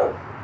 Oh.